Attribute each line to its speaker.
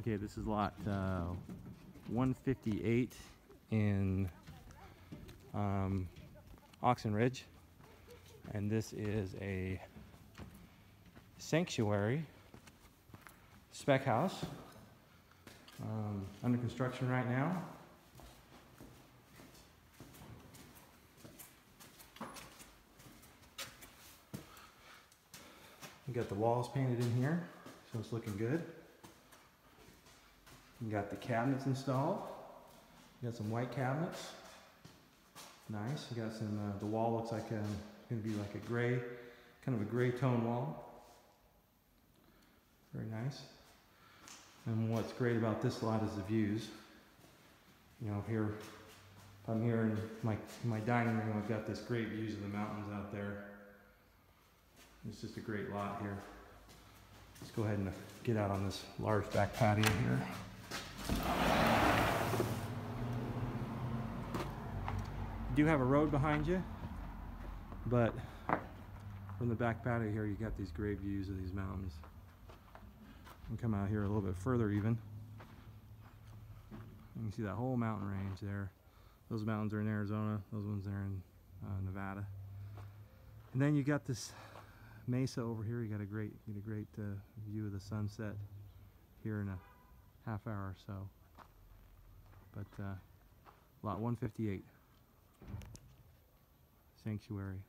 Speaker 1: Okay, this is lot uh, 158 in um, Oxen Ridge. And this is a sanctuary spec house um, under construction right now. We got the walls painted in here, so it's looking good. You got the cabinets installed. You got some white cabinets. Nice. You got some. Uh, the wall looks like um, going to be like a gray, kind of a gray tone wall. Very nice. And what's great about this lot is the views. You know, here, if I'm here in my my dining room, I've got this great views of the mountains out there. It's just a great lot here. Let's go ahead and get out on this large back patio here. You do have a road behind you, but from the back patio here, you got these great views of these mountains. And come out here a little bit further even. You can see that whole mountain range there. Those mountains are in Arizona, those ones are in uh, Nevada. And then you got this mesa over here. You got a great, you get a great uh, view of the sunset here in a half hour or so. But uh, lot 158, sanctuary.